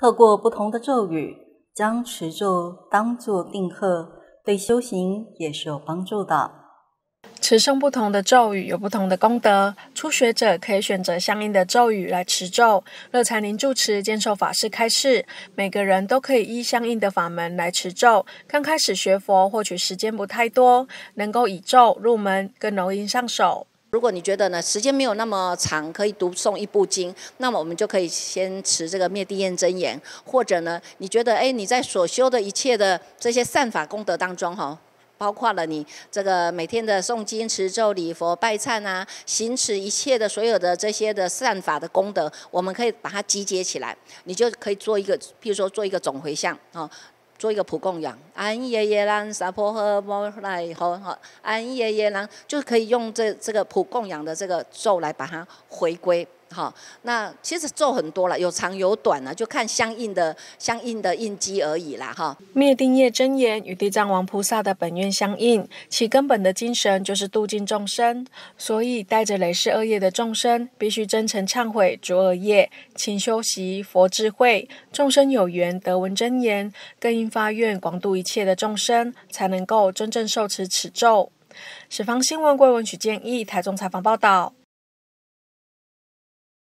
透过不同的咒语，将持咒当作定课，对修行也是有帮助的。持诵不同的咒语有不同的功德，初学者可以选择相应的咒语来持咒。乐禅林住持兼受法师开示，每个人都可以依相应的法门来持咒。刚开始学佛，或许时间不太多，能够以咒入门，更容易上手。如果你觉得呢时间没有那么长，可以读诵一部经，那么我们就可以先持这个灭地验真言，或者呢，你觉得哎你在所修的一切的这些善法功德当中哈。包括了你这个每天的诵经、持咒、礼佛、拜忏啊，行持一切的所有的这些的善法的功德，我们可以把它集结起来，你就可以做一个，譬如说做一个总回向啊，做一个普供养，安耶耶兰萨婆诃摩来吼哈，安耶耶兰就可以用这这个普供养的这个咒来把它回归。好，那其实咒很多了，有长有短了，就看相应的相应的印机而已啦，哈。灭定业真言与地藏王菩萨的本愿相应，其根本的精神就是度尽众生，所以带着累世恶业的众生，必须真诚忏悔诸恶业，勤修习佛智慧，众生有缘得闻真言，更应发愿广度一切的众生，才能够真正受持此咒。十方新闻归文曲建议台中采访报道。